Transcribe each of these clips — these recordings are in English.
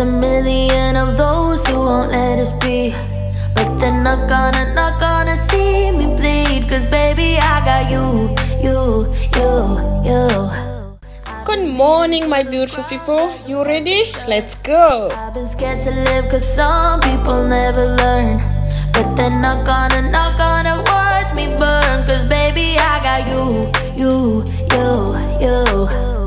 a million of those who won't let us be. But they're not gonna, not gonna see me bleed. Cause baby, I got you, you, you, you. Good morning, my beautiful people. You ready? Let's go. I've been scared to live cause some people never learn. But they're not gonna, not gonna watch me burn. Cause baby, I got you, you, you, you.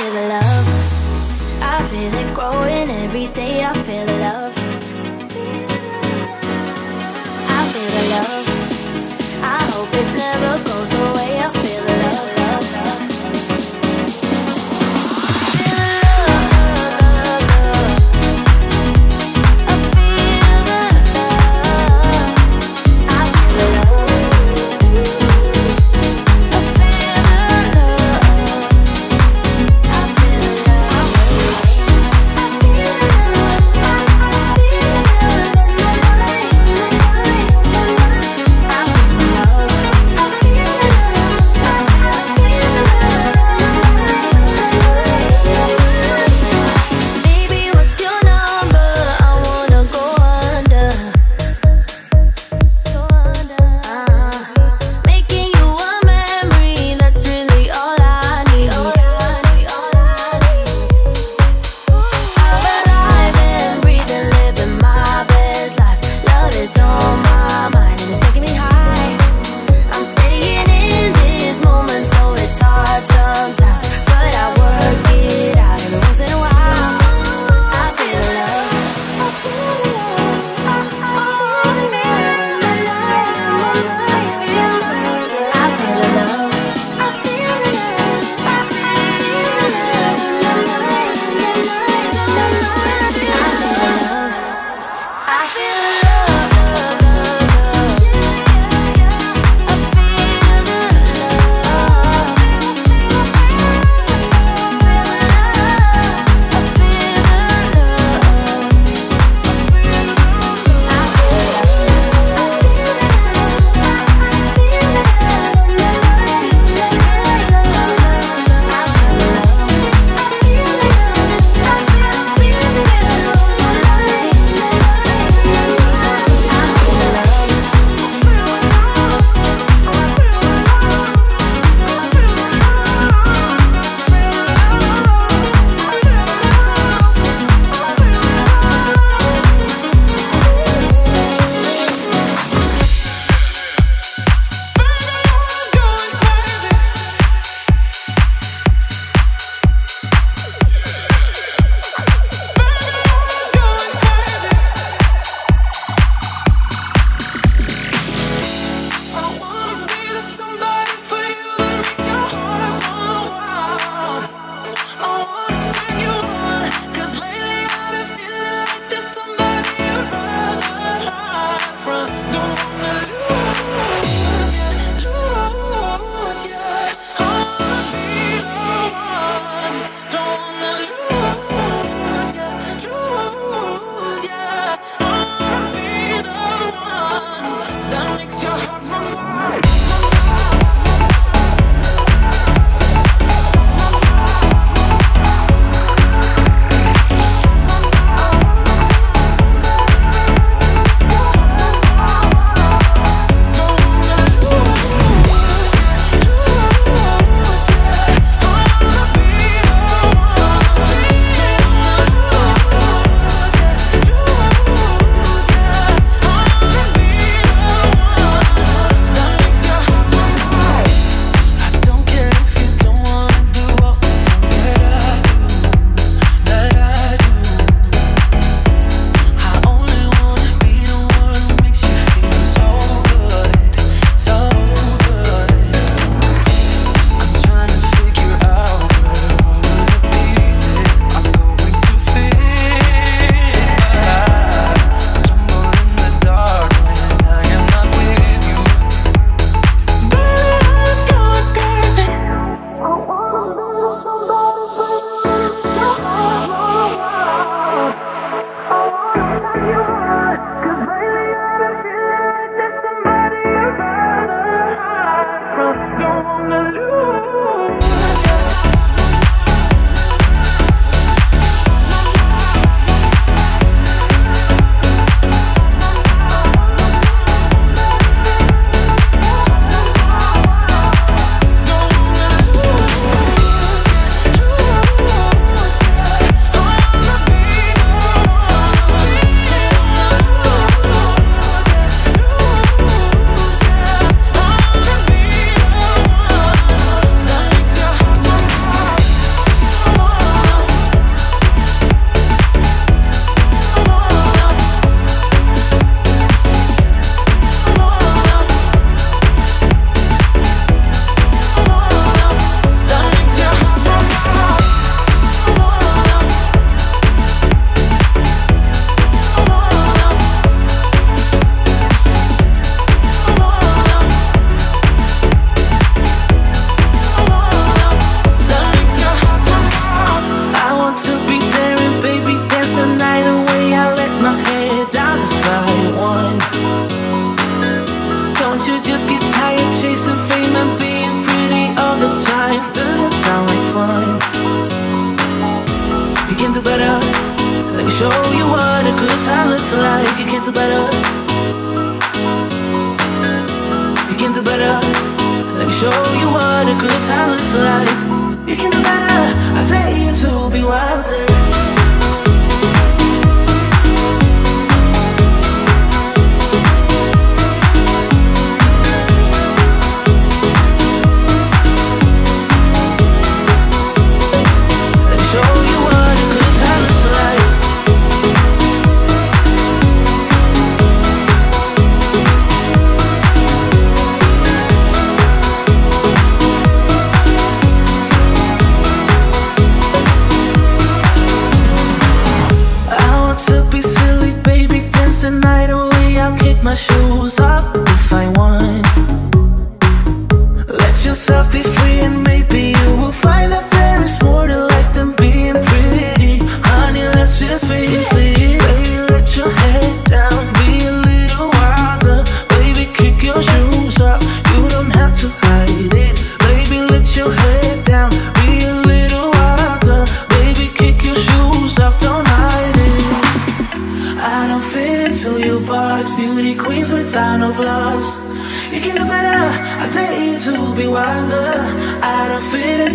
feel the love. I feel it growing every day. I feel the love. I feel the love. I hope it never goes away. Me show you what a good time looks like. You can do better. You can do better. Let me show you what a good time looks like. You can do better. I dare you to be wilder.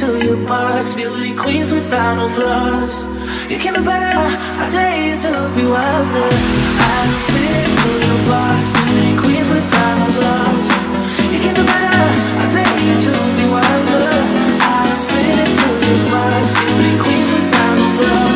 Into your box Beauty queens without no flaws. You can do better, I dare you to be wilder. I don't fit into your box Beauty queens without no flaws. You can do better, I dare you to be wilder. I don't fit into your box Beauty queens without no flaws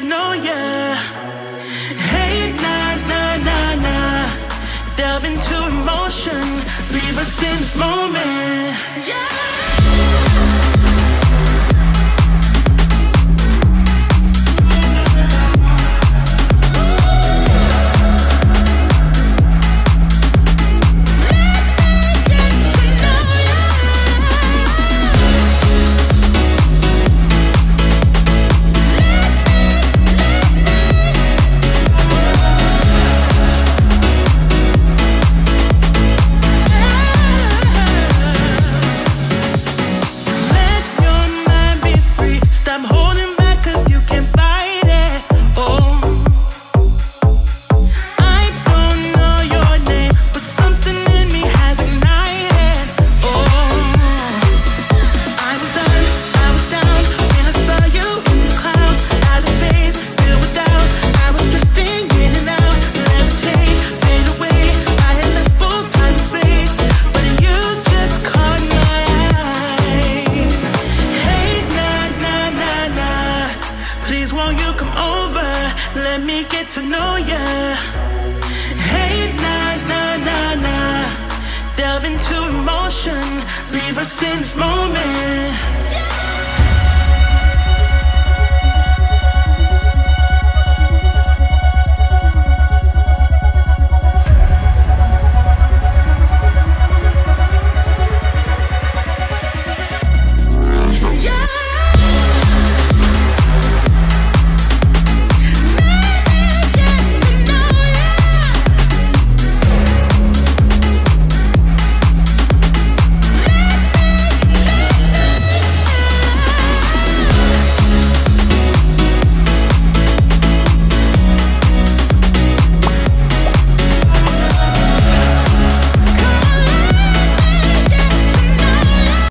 to know ya. Hey, na na na na. Delve into emotion, leave us in this moment. Yeah. ever since morning.